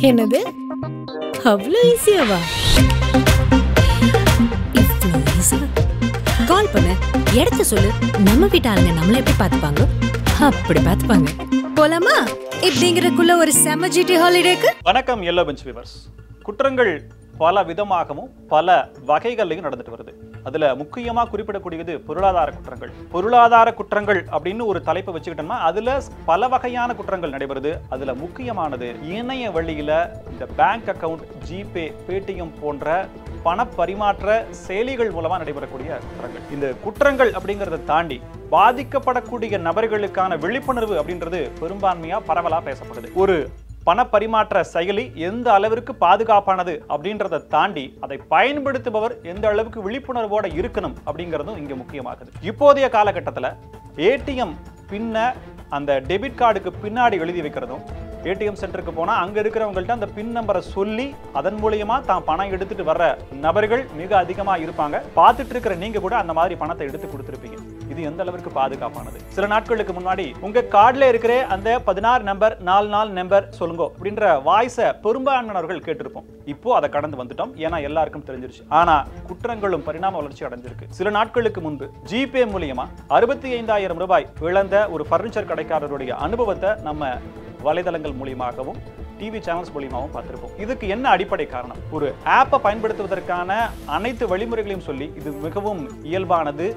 என்னது அவ்வளோ ஈஸியாவா? இவ்வளோ ஈஸியா? கால் பண்ணு. இடத்த சொல்லு. நம்ம வீட்டாளுங்க நம்மள எப்படி பார்த்துப்பாங்க? அப்படி பார்த்துப்பாங்க. போலாமா? இப்படிங்கிறதுக்குள்ள ஒரு செம ஜிடி ஹாலிடேக்கு வணக்கம் எல்லோ பெஞ்ச் விவர்ஸ் குற்றங்கள் பல விதமாகவும் பல வகைகள்லையும் நடந்துட்டு வருது. அதுல முக்கியமா குறிப்பிடக்கூடியது பொருளாதார குற்றங்கள். பொருளாதார குற்றங்கள் அப்படின்னு ஒரு தலைப்பை வச்சுக்கிட்டோம்னா அதுல பல வகையான குற்றங்கள் நடைபெறுது. அதுல முக்கியமானது இணைய வழியில இந்த பேங்க் அக்கவுண்ட் ஜிபே பேடிஎம் போன்ற பண பரிமாற்ற செயலிகள் மூலமா நடைபெறக்கூடிய குற்றங்கள். இந்த குற்றங்கள் அப்படிங்கறத தாண்டி பாதிக்கப்படக்கூடிய நபர்களுக்கான விழிப்புணர்வு அப்படின்றது பெரும்பான்மையா பரவலா பேசப்படுது. ஒரு பணப்பரிமாற்ற செயலி எந்த அளவிற்கு பாதுகாப்பானது அப்படின்றத தாண்டி அதை பயன்படுத்துபவர் எந்த அளவுக்கு விழிப்புணர்வோட இருக்கணும் அப்படிங்கிறதும் இங்கே முக்கியமாகுது. இப்போதைய காலகட்டத்தில் ஏடிஎம் பின்ன அந்த டெபிட் கார்டுக்கு பின்னாடி எழுதி வைக்கிறதும் ஏடிஎம் சென்டருக்கு போனால் அங்கே இருக்கிறவங்கள்ட்ட அந்த பின் நம்பரை சொல்லி அதன் மூலியமாக தான் பணம் எடுத்துட்டு வர்ற நபர்கள் மிக அதிகமாக இருப்பாங்க. பார்த்துட்டு இருக்கிற நீங்கள் கூட அந்த மாதிரி பணத்தை எடுத்து கொடுத்துருப்பீங்க. இது எந்த அளவுக்கு பாதுகாப்பானது? சில நாட்களுக்கு முன்னாடி உங்க கார்டில் இருக்கிற அந்த பதினாறு நம்பர் நாலு நாலு நம்பர் சொல்லுங்க அப்படின்ற வாய்ஸை பெரும்பான்மையினர்கள் கேட்டிருப்போம். இப்போ அதை கடந்து வந்துட்டோம். ஏன்னா எல்லாருக்கும் தெரிஞ்சிருச்சு. ஆனா குற்றங்களும் பரிணாம வளர்ச்சி அடைஞ்சிருக்கு. சில நாட்களுக்கு முன்பு ஜிபே மூலியமா அறுபத்தி ஐந்தாயிரம் ரூபாய் இழந்த ஒரு பர்னிச்சர் கடைக்காரருடைய அனுபவத்தை நம்ம வலைதளங்கள் மூலியமாகவும் டிவி சேனல்ஸ் மூலியமாகவும் பார்த்துருப்போம். இதுக்கு என்ன அடிப்படை காரணம்? ஒரு ஆப்பை பயன்படுத்துவதற்கான அனைத்து வழிமுறைகளையும் சொல்லி இது மிகவும் இயல்பானது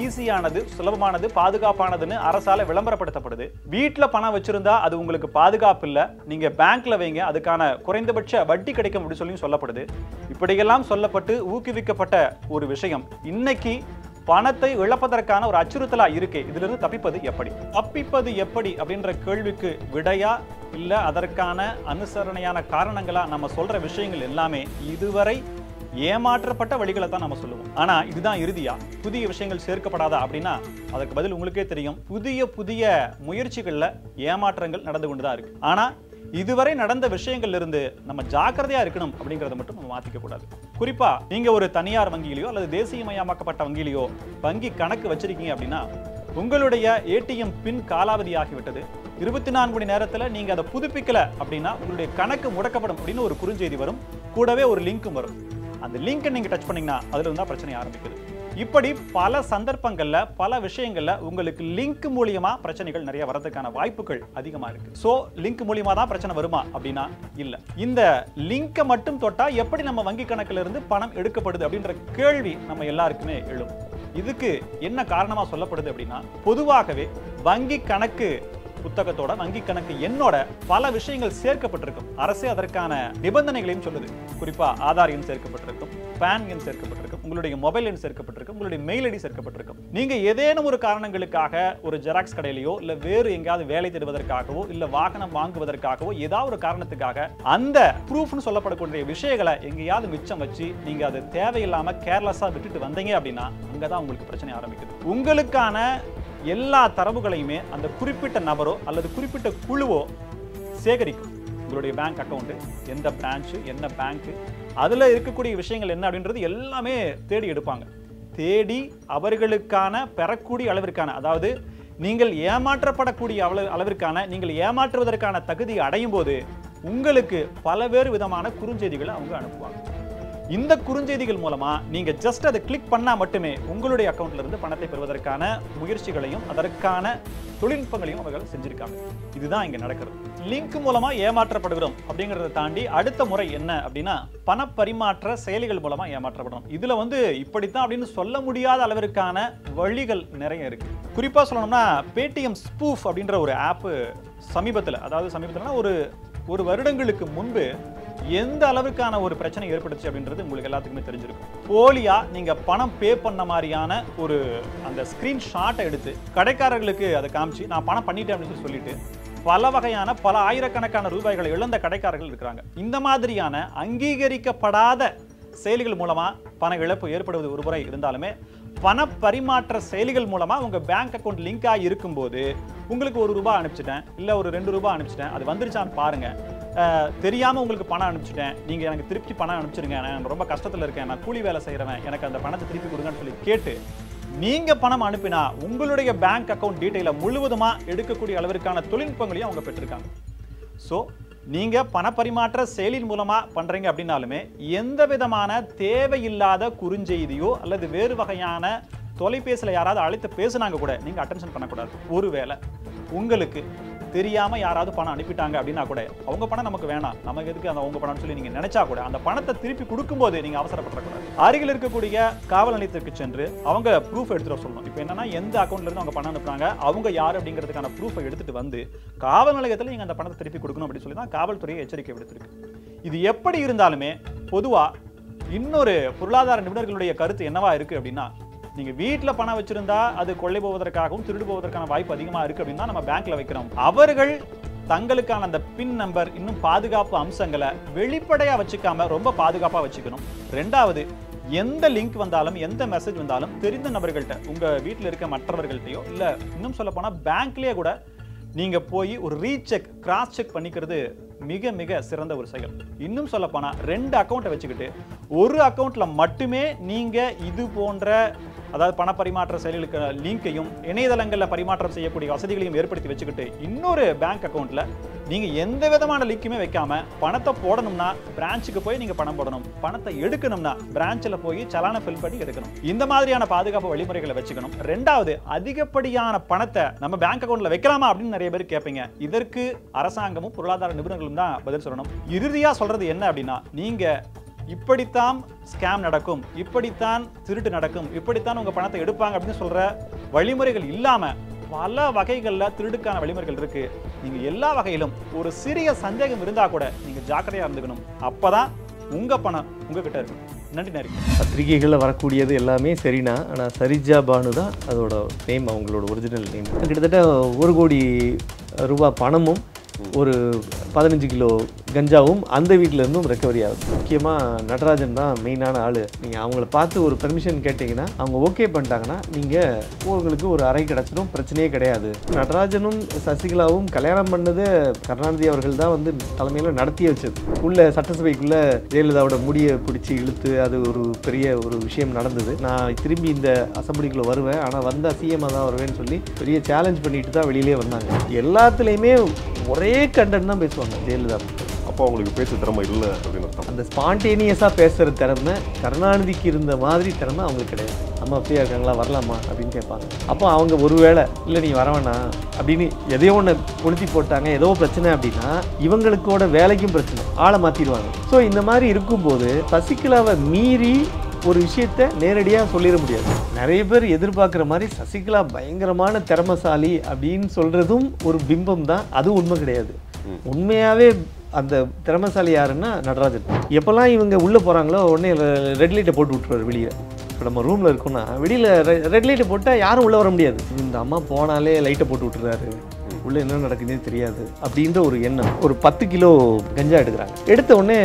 ஈஸியானது சுலபமானது பாதுகாப்பானதுன்னு அரசால விளம்பரப்படுத்தப்படுது. வீட்டில் பணம் வச்சிருந்தா அது உங்களுக்கு பாதுகாப்பு இல்லை. நீங்க பேங்க்ல வைங்க அதுக்கான குறைந்தபட்ச வட்டி கிடைக்கும் அப்படின்னு சொல்லி சொல்லப்படுது. இப்படியெல்லாம் சொல்லப்பட்டு ஊக்குவிக்கப்பட்ட ஒரு விஷயம். இன்னைக்கு பணத்தை இழப்பதற்கான ஒரு அச்சுறுத்தலா இருக்கே இதுல இருந்து தப்பிப்பது எப்படி? தப்பிப்பது எப்படி அப்படின்ற கேள்விக்கு விடையா இல்ல அதற்கான அனுசரணையான காரணங்களா நம்ம சொல்ற விஷயங்கள் எல்லாமே இதுவரை ஏமாற்றப்பட்ட வழிகளை தான் நம்ம சொல்லுவோம். ஆனா இதுதான் இறுதியா? புதிய விஷயங்கள் சேர்க்கப்படாதா அப்படின்னா அதற்கு பதில் உங்களுக்கே தெரியும். புதிய புதிய முயற்சிகள்ல ஏமாற்றங்கள் நடந்து கொண்டுதான் இருக்கு. ஆனா இதுவரை நடந்த விஷயங்கள்ல இருந்து நம்ம ஜாக்கிரதையா இருக்கணும் அப்படிங்கறத மட்டும் நம்ம மாத்திக்க கூடாது குறிப்பா நீங்க ஒரு தனியார் வங்கியிலையோ அல்லது தேசியமயமாக்கப்பட்ட வங்கியிலையோ வங்கி கணக்கு வச்சிருக்கீங்க அப்படின்னா உங்களுடைய ஏடிஎம் பின் காலாவதி ஆகிவிட்டது இருபத்தி நான்கு மணி நேரத்துல நீங்க அதை புதுப்பிக்கல அப்படின்னா உங்களுடைய கணக்கு முடக்கப்படும் அப்படின்னு ஒரு குறுஞ்செய்தி வரும். கூடவே ஒரு லிங்க்கும் வரும். அந்த லிங்க்கை நீங்க டச் பண்ணீங்கன்னா அதுல இருந்தா பிரச்சனை ஆரம்பிக்குது. இப்படி பல சந்தர்ப்பங்களில் பல விஷயங்களில் உங்களுக்கு லிங்க் மூலியமாக பிரச்சனைகள் நிறைய வரதுக்கான வாய்ப்புகள் அதிகமாக இருக்கு. ஸோ லிங்க் மூலியமாக தான் பிரச்சனை வருமா அப்படின்னா இல்லை. இந்த லிங்கை மட்டும் தொட்டால் எப்படி நம்ம வங்கி கணக்கிலிருந்து பணம் எடுக்கப்படுது அப்படின்ற கேள்வி நம்ம எல்லாருக்குமே எழும். இதுக்கு என்ன காரணமாக சொல்லப்படுது அப்படின்னா பொதுவாகவே வங்கி கணக்கு புத்தகத்தோட வங்கி கணக்கு எண்ணோட பல விஷயங்கள் சேர்க்கப்பட்டிருக்கும். அரசு அதற்கான நிபந்தனைகளையும் சொல்லுது. குறிப்பா ஆதார் எண் சேர்க்கப்பட்டிருக்கும் பேன் எண் சேர்க்கப்பட்டிருக்கும். உங்களுடைய மொபைல் எண் சேர்க்கப்பட்டிருக்கும் உங்களுடைய மெயில் ஐடி சேர்க்கப்பட்டிருக்கும் நீங்க ஏதேனும் ஒரு காரணங்களுக்காக ஒரு ஜெராக்ஸ் கடையிலையோ இல்ல வேறு எங்கேயாவது வேலை தேடுவதற்காகவோ இல்ல வாகனம் வாங்குவதற்காகவோ ஏதாவது ஒரு காரணத்துக்காக அந்த ப்ரூஃப்னு சொல்லப்படக்கூடிய விஷயங்களை எங்கேயாவது மிச்சம் வச்சு நீங்க அது தேவையில்லாம கேர்லெஸ்ஸா விட்டுட்டு வந்தீங்க அப்படின்னா அங்கதான் உங்களுக்கு பிரச்சனை ஆரம்பிக்குது. உங்களுக்கான எல்லா தரவுகளையுமே அந்த குறிப்பிட்ட நபரோ அல்லது குறிப்பிட்ட குழுவோ சேகரிக்கும். உங்களுடைய பேங்க் அக்கௌண்ட்டு எந்த பிரான்ச்சு என்ன பேங்க்கு அதில் இருக்கக்கூடிய விஷயங்கள் என்ன அப்படின்றது எல்லாமே தேடி எடுப்பாங்க. தேடி அவர்களுக்கான பெறக்கூடிய அளவிற்கான அதாவது நீங்கள் ஏமாற்றப்படக்கூடிய அளவு அளவிற்கான நீங்கள் ஏமாற்றுவதற்கான தகுதி அடையும் போது உங்களுக்கு பலவேறு விதமான குறுஞ்செய்திகளை அவங்க அனுப்புவாங்க. இந்த குறுஞ்செய்திகள் மூலமா நீங்க ஜஸ்ட் அதை கிளிக் பண்ணா மட்டுமே உங்களுடைய அக்கௌண்ட்ல இருந்து பணத்தை பெறுவதற்கான முயற்சிகளையும் அதற்கான தொழில்நுட்பங்களையும் அவர்கள் செஞ்சிருக்காங்க. இதுதான் இங்க நடக்கிறது. லிங்க் மூலமா ஏமாற்றப்படுகிறோம் அப்படிங்கறத தாண்டி அடுத்த முறை என்ன அப்படின்னா பண பரிமாற்ற செயலிகள் மூலமா ஏமாற்றப்படும் இதுல வந்து இப்படித்தான் அப்படின்னு சொல்ல முடியாத அளவிற்கான வழிகள் நிறைய இருக்கு. குறிப்பா சொல்லணும்னா பேடிஎம் ஸ்பூஃப் அப்படின்ற ஒரு ஆப் சமீபத்தில் அதாவது சமீபத்தில்னா ஒரு ஒரு வருடங்களுக்கு முன்பு எந்த அளவுக்கான ஒரு பிரச்சனை ஏற்பட்டுச்சு அப்படின்றது உங்களுக்கு எல்லாத்துக்குமே தெரிஞ்சிருக்கும். போலியா நீங்க பணம் பே பண்ண மாதிரியான ஒரு அந்த ஸ்கிரீன்ஷாட்டை எடுத்து கடைக்காரர்களுக்கு அதை காமிச்சு நான் பணம் பண்ணிட்டேன் அப்படின்னு சொல்லி சொல்லிட்டு பல வகையான பல ஆயிரக்கணக்கான ரூபாய்களை இழந்த கடைக்காரர்கள் இருக்கிறாங்க. இந்த மாதிரியான அங்கீகரிக்கப்படாத செயலிகள் மூலமா பண இழப்பு ஏற்படுவது ஒரு முறை இருந்தாலுமே பண பரிமாற்ற செயலிகள் மூலமாக உங்கள் பேங்க் அக்கௌண்ட் லிங்க் ஆகி இருக்கும்போது உங்களுக்கு ஒரு ரூபா அனுப்பிச்சிட்டேன் இல்லை ஒரு ரெண்டு ரூபா அனுப்பிச்சிட்டேன் அது வந்துருச்சான்னு பாருங்கள் தெரியாமல் உங்களுக்கு பணம் அனுப்பிச்சிட்டேன். நீங்கள் எனக்கு திருப்பி பணம் அனுப்பிச்சிருங்க. நான் ரொம்ப கஷ்டத்தில் இருக்கேன். நான் கூலி வேலை செய்கிறவன் எனக்கு அந்த பணத்தை திருப்பி கொடுங்கன்னு சொல்லி கேட்டு நீங்கள் பணம் அனுப்பினா உங்களுடைய பேங்க் அக்கவுண்ட் டீட்டெயிலை முழுவதுமாக எடுக்கக்கூடிய அளவிற்கான தொழில்நுட்பங்களையும் அவங்க பெற்றிருக்காங்க. ஸோ நீங்கள் பணப்பரிமாற்ற செயலின் மூலமாக பண்ணுறீங்க அப்படின்னாலுமே எந்த விதமான தேவையில்லாத குறுஞ்செய்தியோ அல்லது வேறு வகையான தொலைபேசியில் யாராவது அழைத்து பேசுனாங்க கூட நீங்கள் அட்டென்ஷன் பண்ணக்கூடாது. ஒருவேளை உங்களுக்கு தெரியாமல் யாராவது பணம் அனுப்பிட்டாங்க அப்படின்னா கூட அவங்க பணம் நமக்கு வேணாம். நமக்கு எதுக்கு அந்த அவங்க பணம்னு சொல்லி நீங்கள் நினைச்சா கூட அந்த பணத்தை திருப்பி கொடுக்கும்போது நீங்கள் அவசரப்படக்கூடாது. அருகில் இருக்கக்கூடிய காவல் நிலையத்திற்கு சென்று அவங்க ப்ரூஃப் எடுத்துகிட்டு வர சொல்லணும். இப்போ என்னன்னா எந்த அக்கௌண்ட்லேருந்து அவங்க பணம் அனுப்புறாங்க அவங்க யார் அப்படிங்கிறதுக்கான ப்ரூஃபை எடுத்துகிட்டு வந்து காவல் நிலையத்தில் நீங்கள் அந்த பணத்தை திருப்பி கொடுக்கணும் அப்படின்னு சொல்லி தான் காவல்துறையை எச்சரிக்கை விடுத்திருக்கு. இது எப்படி இருந்தாலுமே பொதுவாக இன்னொரு பொருளாதார நிபுணர்களுடைய கருத்து என்னவா இருக்குது அப்படின்னா நீங்க வீட்டில் பணம் வச்சிருந்தா அது கொள்ளை போவதற்காகவும் திருடு போவதற்கான வாய்ப்பு அதிகமாக இருக்கு அப்படின்னு தான் நம்ம பேங்க்ல வைக்கிறோம். அவர்கள் தங்களுக்கான அந்த பின் நம்பர் இன்னும் பாதுகாப்பு அம்சங்களை வெளிப்படையா வச்சுக்காம ரொம்ப பாதுகாப்பா வச்சுக்கணும். ரெண்டாவது எந்த லிங்க் வந்தாலும் எந்த மெசேஜ் வந்தாலும் தெரிந்த நபர்கள்ட்ட உங்க வீட்டில் இருக்க மற்றவர்கள்ட்டையோ இல்ல இன்னும் சொல்ல போனா பேங்க்லயே கூட நீங்க போய் ஒரு ரீசெக் கிராஸ் செக் பண்ணிக்கிறது மிக மிக சிறந்த ஒரு செயல். இன்னும் சொல்ல போனா ரெண்டு அக்கௌண்ட்டை வச்சுக்கிட்டு ஒரு அக்கௌண்ட்ல மட்டுமே நீங்க இது போன்ற அதாவது பணப்பரிமாற்ற பரிமாற்ற செயலுக்கு லிங்கையும் இணையதளங்களில் பரிமாற்றம் செய்யக்கூடிய வசதிகளையும் ஏற்படுத்தி வச்சுக்கிட்டு இன்னொரு பேங்க் அக்கௌண்ட்டில் நீங்கள் எந்த விதமான லிங்க்குமே வைக்காமல் பணத்தை போடணும்னா பிரான்ச்சுக்கு போய் நீங்கள் பணம் போடணும். பணத்தை எடுக்கணும்னா பிரான்ச்சில் போய் சலான ஃபில் பண்ணி எடுக்கணும். இந்த மாதிரியான பாதுகாப்பு வழிமுறைகளை வச்சுக்கணும். ரெண்டாவது அதிகப்படியான பணத்தை நம்ம பேங்க் அக்கௌண்ட்டில் வைக்கலாமா அப்படின்னு நிறைய பேர் கேட்பீங்க இதற்கு அரசாங்கமும் பொருளாதார நிபுணர்களும் தான் பதில் சொல்லணும். இறுதியாக சொல்கிறது என்ன அப்படின்னா நீங்கள் இப்படித்தான் ஸ்கேம் நடக்கும் இப்படித்தான் திருட்டு நடக்கும் இப்படித்தான் உங்கள் பணத்தை எடுப்பாங்க அப்படின்னு சொல்கிற வழிமுறைகள் இல்லாமல் பல வகைகளில் திருடுக்கான வழிமுறைகள் இருக்குது நீங்கள் எல்லா வகையிலும் ஒரு சிறிய சந்தேகம் இருந்தால் கூட நீங்கள் ஜாக்கிரதையாக இருந்துக்கணும். அப்போ தான் உங்கள் பணம் உங்ககிட்ட இருக்கும். நன்றி நன்றி. பத்திரிகைகளில் வரக்கூடியது எல்லாமே சரினா ஆனால் சரிஜா பானு தான் அதோட நேம் அவங்களோட ஒரிஜினல் நேம் கிட்டத்தட்ட ஒரு கோடி ரூபாய் பணமும் ஒரு பதினஞ்சு கிலோ கஞ்சாவும் அந்த வீட்டிலேருந்தும் ரெக்கவரி ஆகுது. முக்கியமாக நடராஜன் தான் மெயினான ஆள். நீங்கள் அவங்கள பார்த்து ஒரு பெர்மிஷன் கேட்டிங்கன்னா அவங்க ஓகே பண்ணிட்டாங்கன்னா நீங்கள் உங்களுக்கு ஒரு அறை கிடச்சிடும் பிரச்சனையே கிடையாது. நடராஜனும் சசிகலாவும் கல்யாணம் பண்ணது கருணாநிதி அவர்கள் தான் வந்து தலைமையில் நடத்தி வச்சது. உள்ள சட்டசபைக்குள்ளே ஜெயலலிதாவோட முடியை பிடிச்சி இழுத்து அது ஒரு பெரிய ஒரு விஷயம் நடந்தது. நான் திரும்பி இந்த அசம்பிளிக்குள்ளே வருவேன். ஆனால் வந்தால் சிஎம்மாக தான் வருவேன்னு சொல்லி பெரிய சேலஞ்ச் பண்ணிட்டு தான் வெளியிலே வந்தாங்க. எல்லாத்துலேயுமே ஒரே கண்டென்ட் தான் பேசுவாங்க ஜெயலலிதா. அப்போ அவங்களுக்கு பேச்சு திறமை இல்லை அப்படின்னு அர்த்தம். அந்த ஸ்பான்டேனியஸாக பேசுகிற திறமை கருணாநிதிக்கு இருந்த மாதிரி திறமை அவங்களுக்கு கிடையாது. அம்மா ஃப்ரீயாக இருக்காங்களா வரலாமா அப்படின்னு கேட்பாங்க. அப்போ அவங்க ஒருவேளை இல்லை நீ வர வேணாம் அப்படின்னு எதையோ ஒன்று கொளுத்தி போட்டாங்க ஏதோ பிரச்சனை அப்படின்னா இவங்களுக்கோட வேலைக்கும் பிரச்சனை ஆளை மாற்றிடுவாங்க ஸோ இந்த மாதிரி இருக்கும்போது சசிகலாவை மீறி ஒரு விஷயத்த நேரடியாக சொல்லிட முடியாது. நிறைய பேர் எதிர்பார்க்குற மாதிரி சசிகலா பயங்கரமான திறமசாலி அப்படின்னு சொல்கிறதும் ஒரு பிம்பம் தான். அதுவும் உண்மை கிடையாது. உண்மையாகவே அந்த திறமசாலி யாருன்னா நடராஜன். எப்போல்லாம் இவங்க உள்ளே போகிறாங்களோ உடனே ரெட் லைட்டை போட்டு விட்டுருவாரு வெளியே. இப்போ நம்ம ரூமில் இருக்கோம்னா வெளியில் ரெட் லைட்டை போட்டால் யாரும் உள்ளே வர முடியாது. இந்த அம்மா போனாலே லைட்டை போட்டு விட்டுறாரு உள்ளே என்ன நடக்குதுன்னே தெரியாது அப்படின்ற ஒரு எண்ணம். ஒரு பத்து கிலோ கஞ்சா எடுக்கிறாங்க. எடுத்த உடனே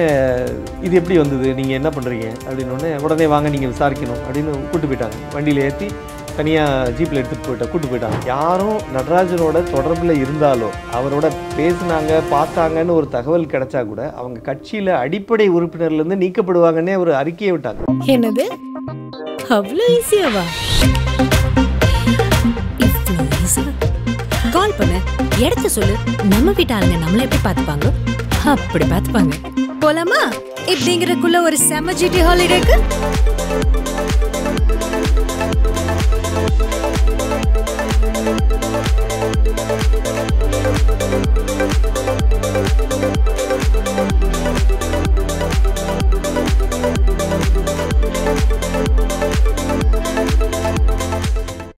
இது எப்படி வந்தது? நீங்கள் என்ன பண்ணுறீங்க அப்படின்னு உடனே உடனே வாங்க நீங்கள் விசாரிக்கணும். அப்படின்னு கூட்டு போயிட்டாங்க. வண்டியில் ஏற்றி தனியாக ஜீப்பில் எடுத்துகிட்டு போயிட்டா கூட்டு போயிட்டாங்க யாரும் நடராஜனோட தொடர்பில் இருந்தாலோ அவரோட பேசுனாங்க பார்த்தாங்கன்னு ஒரு தகவல் கிடைச்சா கூட அவங்க கட்சியில் அடிப்படை உறுப்பினர்லேருந்து நீக்கப்படுவாங்கன்னே ஒரு அறிக்கையை விட்டாங்க. என்னது? அவ்வளோ ஈஸியாவா கால் பண்ண. இடத்த சொல்லு. நம்ம வீட்டாளுங்க நம்மளை எப்படி பார்த்துப்பாங்க? அப்படி பார்த்துப்பாங்க. போலாமா? இப்படிங்கிறக்குள்ள ஒரு செம ஜிடி ஹாலிடேக்கு